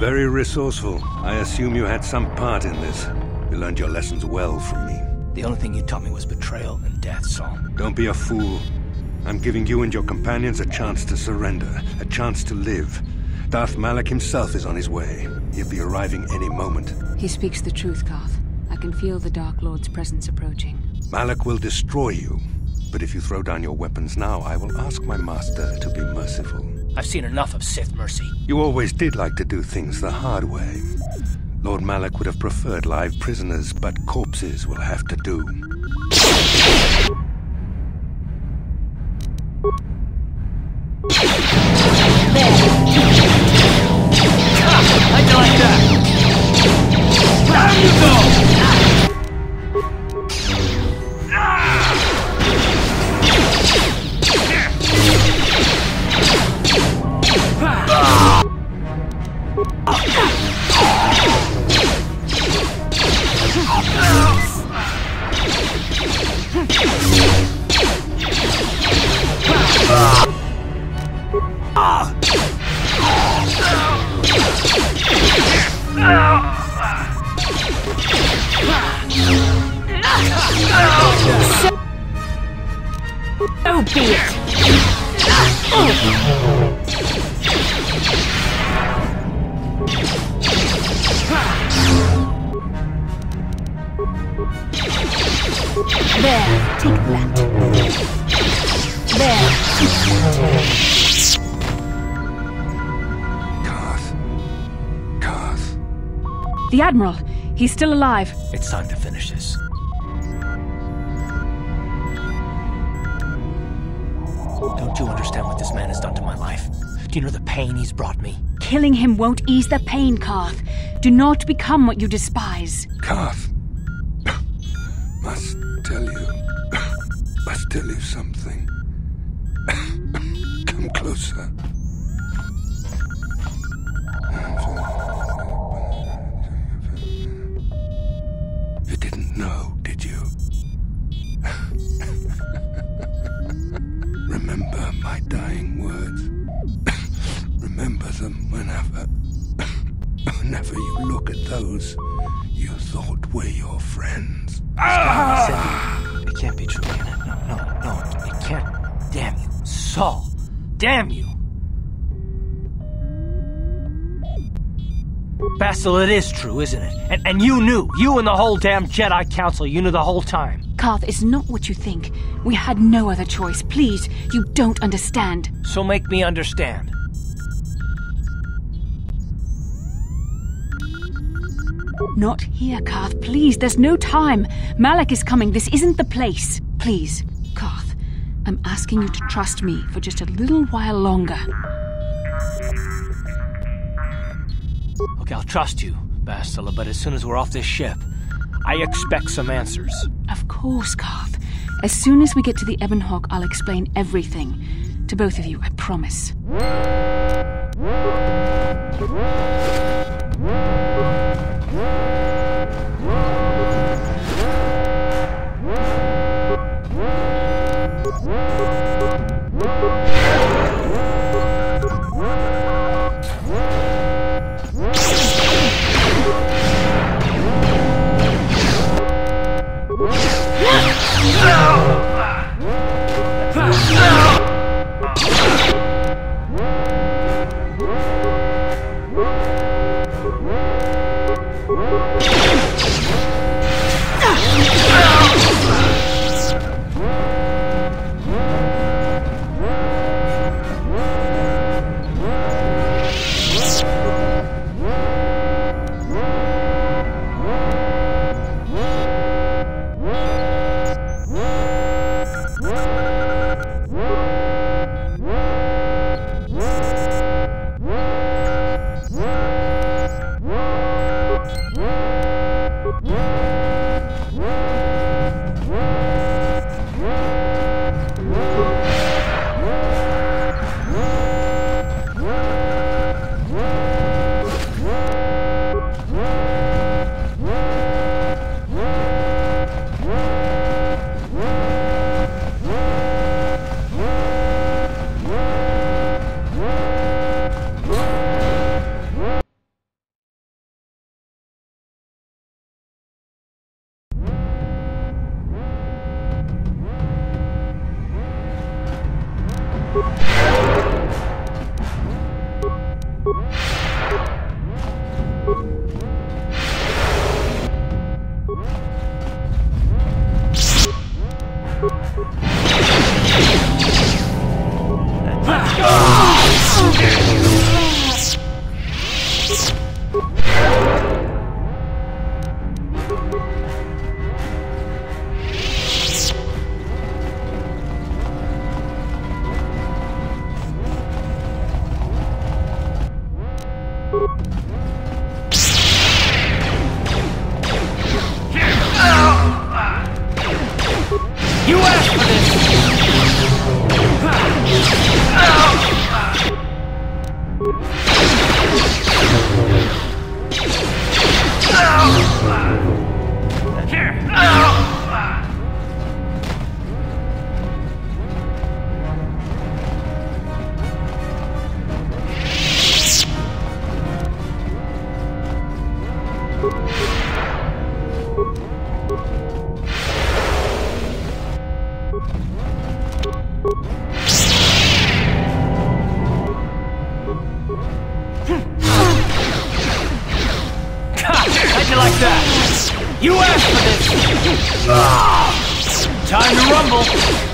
Very resourceful. I assume you had some part in this. You learned your lessons well from me. The only thing you taught me was betrayal and death, Saul. Don't be a fool. I'm giving you and your companions a chance to surrender, a chance to live. Darth Malak himself is on his way. He'll be arriving any moment. He speaks the truth, Carth. I can feel the Dark Lord's presence approaching. Malak will destroy you. But if you throw down your weapons now, I will ask my master to be merciful. I've seen enough of Sith mercy. You always did like to do things the hard way. Lord Malak would have preferred live prisoners, but corpses will have to do. There, take that. There. Carth. Carth. The Admiral. He's still alive. It's time to finish this. Don't you understand what this man has done to my life? Do you know the pain he's brought me? Killing him won't ease the pain, Carth. Do not become what you despise. Carth. Must tell you something. Come closer. You didn't know, did you? Remember my dying words. Remember them whenever. Whenever you look at those you thought were your friends. Ah! It can't be true, can it? No, no, no, it, can't. Damn you. Saul. Damn you. Bastila, it is true, isn't it? And, and you knew. You and the whole damn Jedi Council, you knew the whole time. Carth is not what you think. We had no other choice. Please, you don't understand. So make me understand. Not here, Carth. Please, there's no time. Malak is coming. This isn't the place. Please, Carth. I'm asking you to trust me for just a little while longer. Okay, I'll trust you, Bastila, but as soon as we're off this ship, I expect some answers. Of course, Carth. As soon as we get to the Ebon Hawk, I'll explain everything. To both of you, I promise. Time to rumble!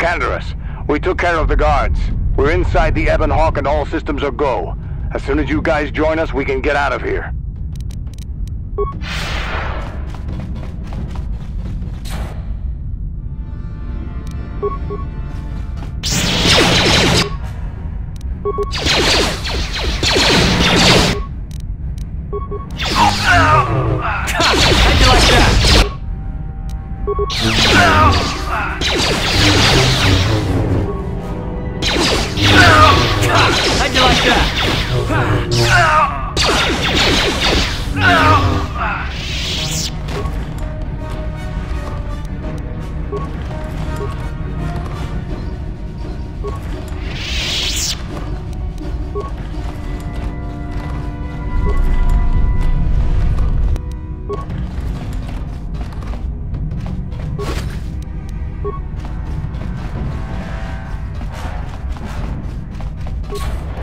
It's We took care of the guards. We're inside the Ebon Hawk and all systems are go. As soon as you guys join us, we can get out of here. You Darth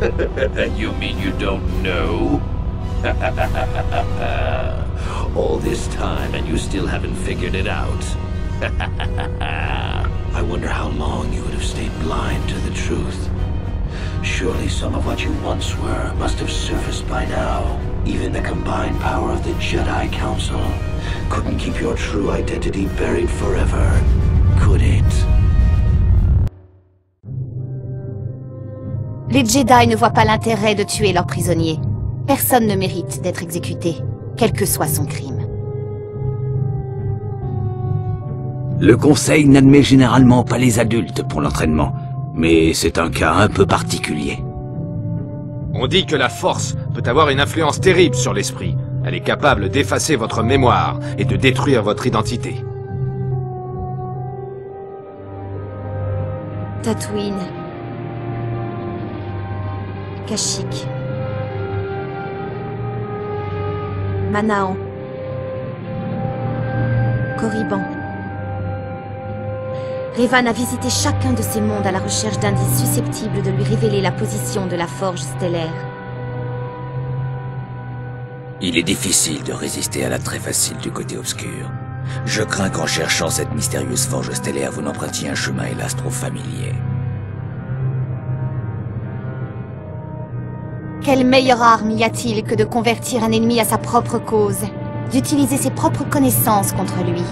you mean you don't know? All this time and you still haven't figured it out. I wonder how long you would have stayed blind to the truth. Surely some of what you once were must have surfaced by now. Even the combined power of the Jedi Council couldn't keep your true identity buried forever, could it? Les Jedi ne voient pas l'intérêt de tuer leurs prisonniers. Personne ne mérite d'être exécuté, quel que soit son crime. Le Conseil n'admet généralement pas les adultes pour l'entraînement, mais c'est un cas un peu particulier. On dit que la force peut avoir une influence terrible sur l'esprit. Elle est capable d'effacer votre mémoire et de détruire votre identité. Tatooine. Kashyyyk. Manaan. Korriban. Revan a visité chacun de ces mondes à la recherche d'indices susceptibles de lui révéler la position de la forge stellaire. Il est difficile de résister à la très facile du côté obscur. Je crains qu'en cherchant cette mystérieuse forge stellaire, vous n'empruntiez un chemin hélas trop familier. Quelle meilleure arme y a-t-il que de convertir un ennemi à sa propre cause D'utiliser ses propres connaissances contre lui?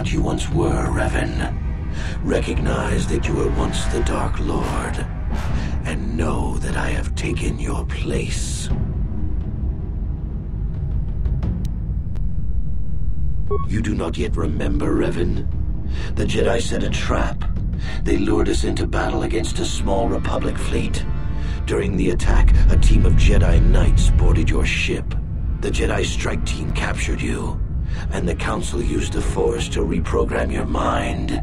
What you once were, Revan. Recognize that you were once the Dark Lord, and know that I have taken your place. You do not yet remember, Revan? The Jedi set a trap. They lured us into battle against a small Republic fleet. During the attack, a team of Jedi Knights boarded your ship. The Jedi strike team captured you, and the Council used the Force to reprogram your mind.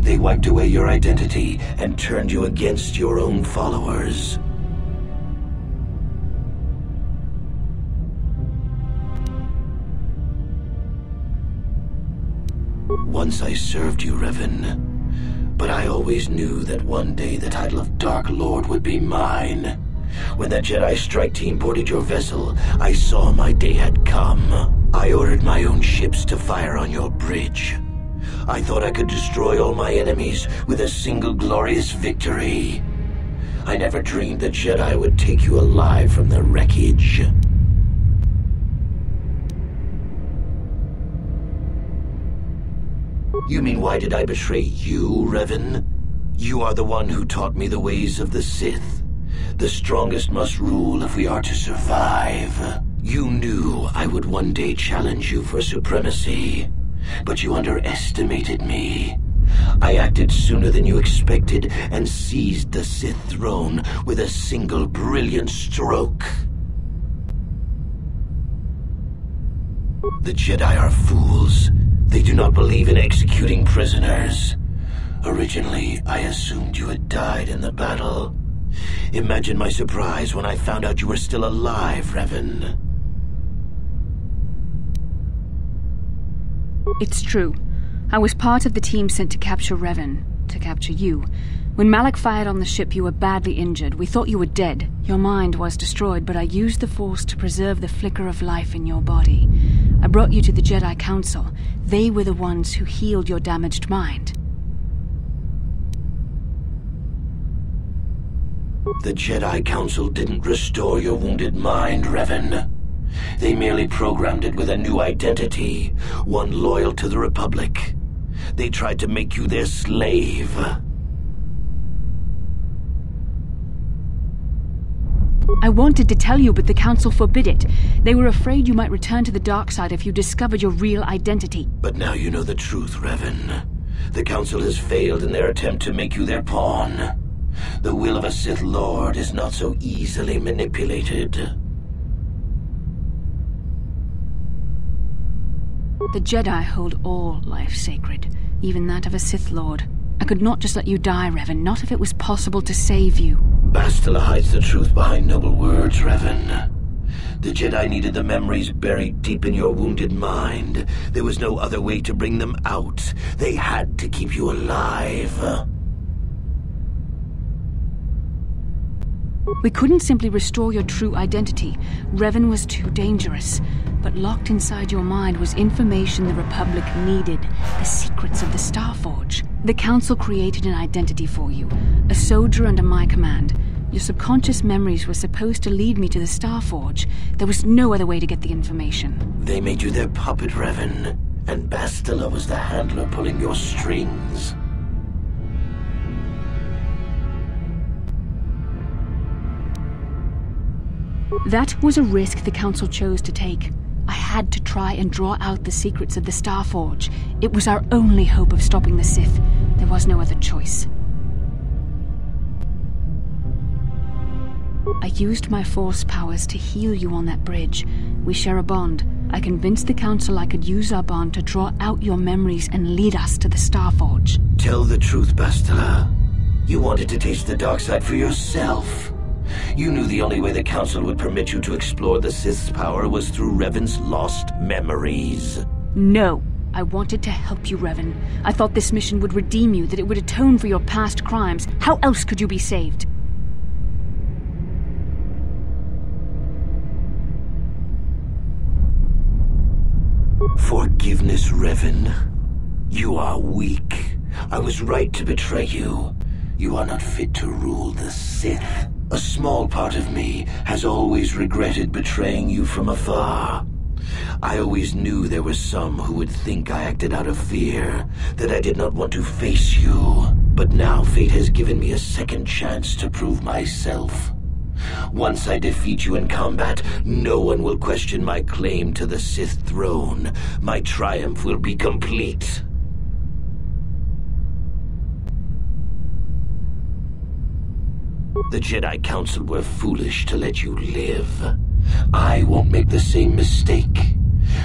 They wiped away your identity and turned you against your own followers. Once I served you, Revan. But I always knew that one day the title of Dark Lord would be mine. When that Jedi strike team boarded your vessel, I saw my day had come. I ordered my own ships to fire on your bridge. I thought I could destroy all my enemies with a single glorious victory. I never dreamed that Jedi would take you alive from the wreckage. You mean why did I betray you, Revan? You are the one who taught me the ways of the Sith. The strongest must rule if we are to survive. You knew I would one day challenge you for supremacy, but you underestimated me. I acted sooner than you expected and seized the Sith throne with a single brilliant stroke. The Jedi are fools. They do not believe in executing prisoners. Originally, I assumed you had died in the battle. Imagine my surprise when I found out you were still alive, Revan. It's true. I was part of the team sent to capture Revan, to capture you. When Malak fired on the ship, you were badly injured. We thought you were dead. Your mind was destroyed, but I used the Force to preserve the flicker of life in your body. I brought you to the Jedi Council. They were the ones who healed your damaged mind. The Jedi Council didn't restore your wounded mind, Revan. They merely programmed it with a new identity, one loyal to the Republic. They tried to make you their slave. I wanted to tell you, but the Council forbid it. They were afraid you might return to the dark side if you discovered your real identity. But now you know the truth, Revan. The Council has failed in their attempt to make you their pawn. The will of a Sith Lord is not so easily manipulated. The Jedi hold all life sacred, even that of a Sith Lord. I could not just let you die, Revan, not if it was possible to save you. Bastila hides the truth behind noble words, Revan. The Jedi needed the memories buried deep in your wounded mind. There was no other way to bring them out. They had to keep you alive. We couldn't simply restore your true identity. Revan was too dangerous. But locked inside your mind was information the Republic needed the secrets of the Starforge. The Council created an identity for you, a soldier under my command. Your subconscious memories were supposed to lead me to the Starforge. There was no other way to get the information. They made you their puppet, Revan, and Bastila was the handler pulling your strings. That was a risk the Council chose to take. Had to try and draw out the secrets of the Starforge. It was our only hope of stopping the Sith. There was no other choice. I used my Force powers to heal you on that bridge. We share a bond. I convinced the Council I could use our bond to draw out your memories and lead us to the Starforge. Tell the truth, Bastila. You wanted to taste the dark side for yourself. You knew the only way the Council would permit you to explore the Sith's power was through Revan's lost memories. No. I wanted to help you, Revan. I thought this mission would redeem you, that it would atone for your past crimes. How else could you be saved? Forgiveness, Revan. You are weak. I was right to betray you. You are not fit to rule the Sith. A small part of me has always regretted betraying you from afar. I always knew there were some who would think I acted out of fear, that I did not want to face you. But now fate has given me a second chance to prove myself. Once I defeat you in combat, no one will question my claim to the Sith throne. My triumph will be complete. The Jedi Council were foolish to let you live. I won't make the same mistake.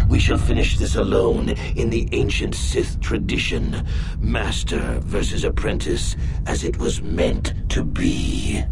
We shall finish this alone in the ancient Sith tradition. Master versus apprentice as it was meant to be.